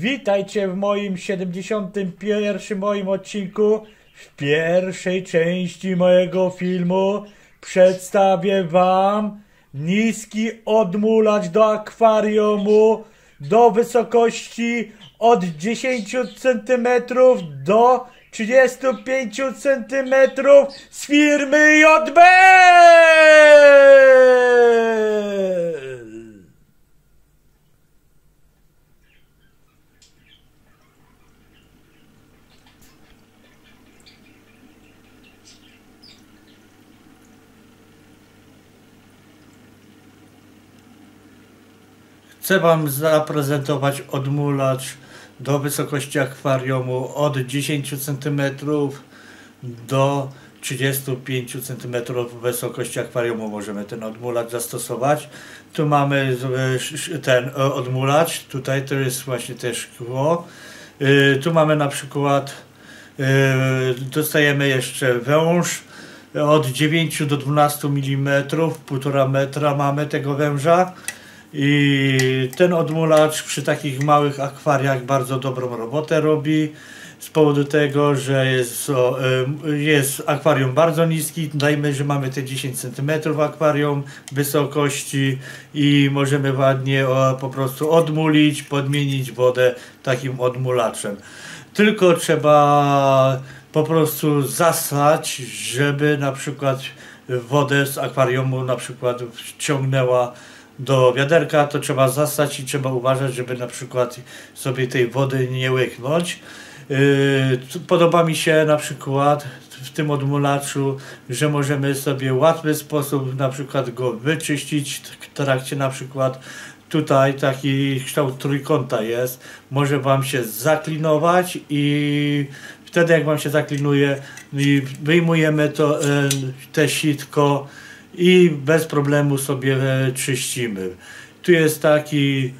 Witajcie w moim 71 moim odcinku. W pierwszej części mojego filmu przedstawię wam niski odmulacz do akwariumu do wysokości od 10 cm do 35 cm z firmy JB! Chcę Wam zaprezentować odmulacz do wysokości akwariumu od 10 cm do 35 cm wysokości akwariumu możemy ten odmulacz zastosować. Tu mamy z- ten e, odmulacz, tutaj to jest właśnie też szkło. Y, Tu mamy na przykład, dostajemy jeszcze węż od 9 do 12 mm, 1,5 metra mamy tego węża. I ten odmulacz przy takich małych akwariach bardzo dobrą robotę robi. Z powodu tego, że jest, jest akwarium bardzo niski, dajmy, że mamy te 10 cm akwarium wysokości i możemy ładnie po prostu odmulić, podmienić wodę takim odmulaczem. Tylko trzeba po prostu zasać, żeby na przykład wodę z akwariumu na przykład wciągnęła do wiaderka, to trzeba zasać i trzeba uważać, żeby na przykład sobie tej wody nie łyknąć. Tu Podoba mi się na przykład w tym odmulaczu, że możemy sobie w łatwy sposób na przykład go wyczyścić w trakcie na przykład tutaj taki kształt trójkąta jest, może Wam się zaklinować i wtedy jak Wam się zaklinuje wyjmujemy to e, te sitko i bez problemu sobie czyścimy. Tu jest taki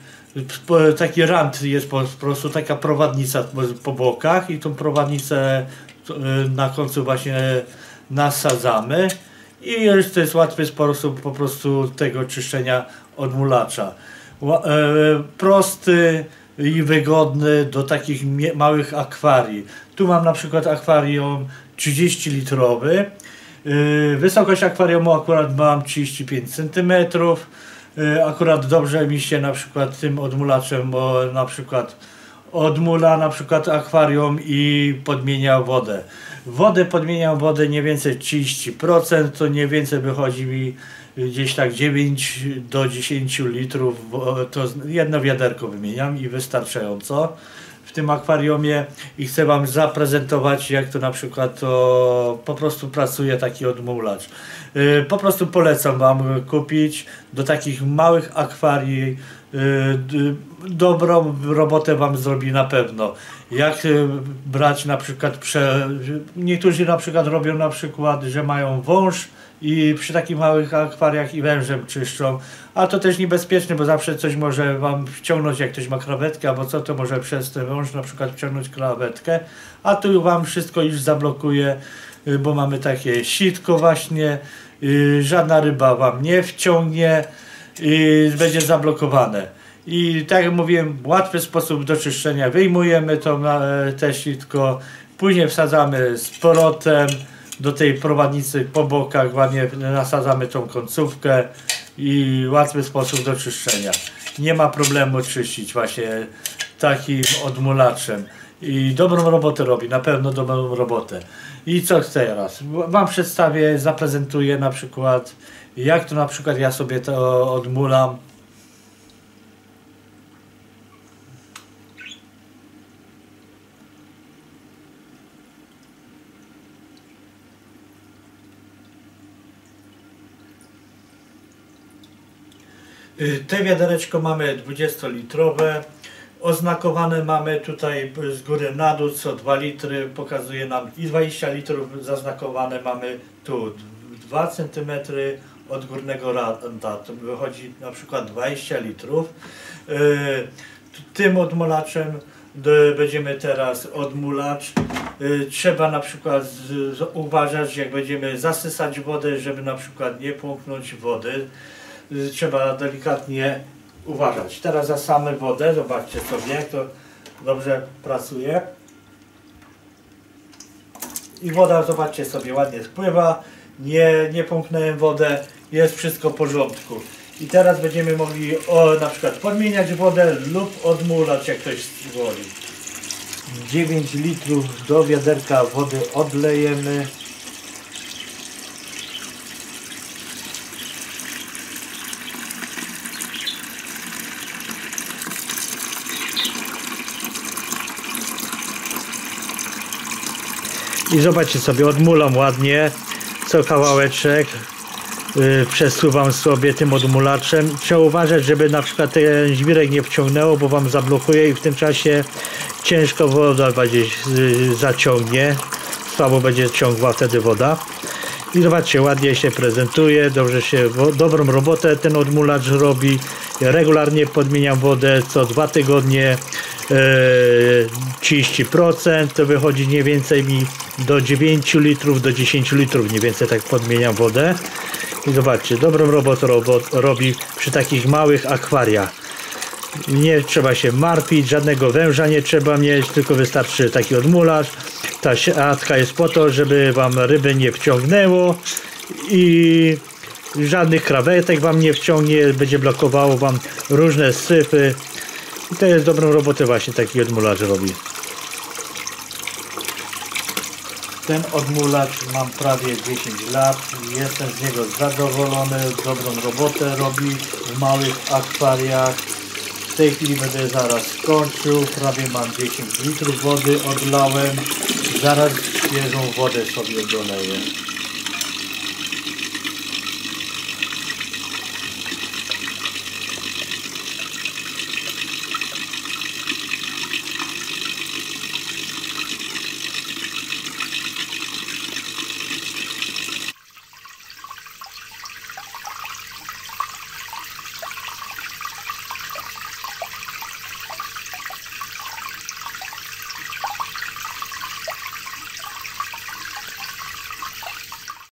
taki rant jest po prostu taka prowadnica po, bokach i tą prowadnicę e, na końcu właśnie nasadzamy i to jest łatwy sposób po prostu tego czyszczenia odmulacza. E, prosty i wygodny do takich małych akwarii. Tu mam na przykład akwarium 30 litrowy. Yy, Wysokość akwariumu akurat mam 35 cm. Yy, Akurat dobrze mi się na przykład tym odmulaczem, bo na przykład odmula na przykład akwarium i podmienia wodę. Wodę podmieniam wodę nie więcej 30%, to nie więcej wychodzi mi gdzieś tak 9 do 10 litrów, to jedno wiaderko wymieniam i wystarczająco w tym akwariumie i chcę Wam zaprezentować, jak to na przykład to po prostu pracuje taki odmulacz. Yy, Po prostu polecam Wam kupić do takich małych akwarii. D- Dobrą robotę Wam zrobi na pewno. Jak yy, brać na przykład, prze... niektórzy na przykład robią na przykład, że mają wąż i przy takich małych akwariach i wężem czyszczą, a to też niebezpieczne, bo zawsze coś może wam wciągnąć, jak ktoś ma krawetkę albo co, to może przez ten wąż na przykład wciągnąć krawetkę, a tu wam wszystko już zablokuje, y, bo mamy takie sitko właśnie, y, żadna ryba wam nie wciągnie i będzie zablokowane. I tak jak mówiłem, łatwy sposób do czyszczenia. Wyjmujemy to e, te sitko, później wsadzamy z powrotem do tej prowadnicy po bokach, ładnie nasadzamy tą końcówkę i łatwy sposób do czyszczenia. Nie ma problemu czyścić właśnie takim odmulaczem. I dobrą robotę robi, na pewno dobrą robotę. I co teraz? Wam przedstawię, zaprezentuję na przykład, jak to na przykład ja sobie to odmulam. Y, Te wiadereczko mamy 20-litrowe. Oznakowane mamy tutaj z góry na dół co 2 litry, pokazuje nam i 20 litrów zaznakowane mamy tu 2 cm od górnego randa, wychodzi na przykład 20 litrów. Y, Tym odmulaczem d- będziemy teraz odmulacz. Y, Trzeba na przykład uważać, jak będziemy zasysać wodę, żeby na przykład nie połknąć wody. Y, Trzeba delikatnie uważać. Teraz zasamy wodę, zobaczcie sobie, jak to dobrze pracuje. I woda, zobaczcie sobie, ładnie spływa. Nie, nie pomknąłem wodę, jest wszystko w porządku. I teraz będziemy mogli o, na przykład podmieniać wodę lub odmulać, jak ktoś woli. 9 litrów do wiaderka wody odlejemy. I zobaczcie sobie, odmulam ładnie co kawałeczek. Yy, przesuwam sobie tym odmulaczem. Trzeba uważać, żeby na przykład ten żwirek nie wciągnęło, bo wam zablokuje i w tym czasie ciężko woda będzie zaciągnie. Słabo będzie ciągła wtedy woda. I zobaczcie, ładnie się prezentuje, dobrze się, dobrą robotę ten odmulacz robi. Ja regularnie podmieniam wodę co dwa tygodnie. e, 30% to wychodzi mniej więcej mi do 9 litrów, do 10 litrów mniej więcej tak podmieniam wodę. I zobaczcie, dobrą robotę robot, robi przy takich małych akwariach. Nie trzeba się martwić, żadnego węża nie trzeba mieć, tylko wystarczy taki odmulacz. Ta siatka jest po to, żeby wam ryby nie wciągnęło i żadnych krawetek wam nie wciągnie, będzie blokowało wam różne syfy. I to jest dobrą robotę właśnie taki odmulacz robi. Ten odmulacz mam prawie 10 lat. Jestem z niego zadowolony. Dobrą robotę robi w małych akwariach. W tej chwili będę zaraz skończył. Prawie mam 10 litrów wody odlałem. Zaraz świeżą wodę sobie doleję.